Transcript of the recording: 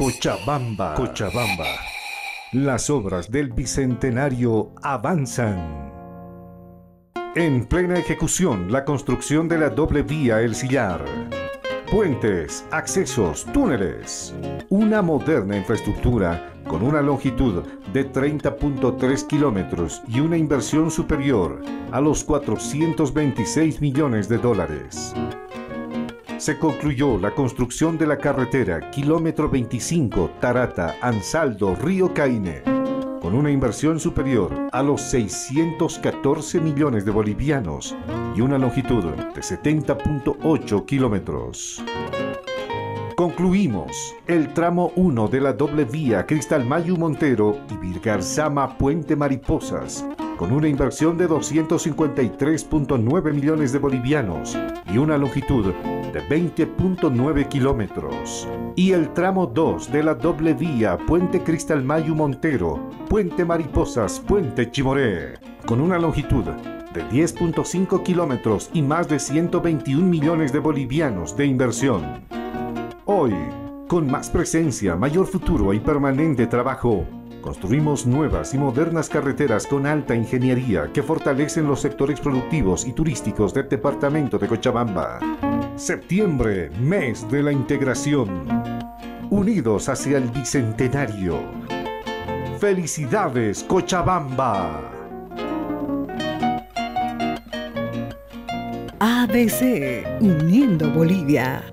Cochabamba. Cochabamba. Las obras del Bicentenario avanzan. En plena ejecución, la construcción de la doble vía El Sillar. Puentes, accesos, túneles. Una moderna infraestructura con una longitud de 30.3 kilómetros y una inversión superior a los 426 millones de dólares se concluyó la construcción de la carretera kilómetro 25 Tarata Ansaldo Río Caine con una inversión superior a los 614 millones de bolivianos y una longitud de 70.8 kilómetros. Concluimos el tramo 1 de la doble vía Cristalmayu Montero y Virgarzama Puente Mariposas con una inversión de 253.9 millones de bolivianos y una longitud de 20.9 kilómetros. Y el tramo 2 de la doble vía Puente Cristalmayu Montero, Puente Mariposas, Puente Chimoré, con una longitud de 10.5 kilómetros y más de 121 millones de bolivianos de inversión. Hoy, con más presencia, mayor futuro y permanente trabajo, Construimos nuevas y modernas carreteras con alta ingeniería que fortalecen los sectores productivos y turísticos del departamento de Cochabamba. Septiembre, mes de la integración. Unidos hacia el bicentenario. Felicidades, Cochabamba. ABC, uniendo Bolivia.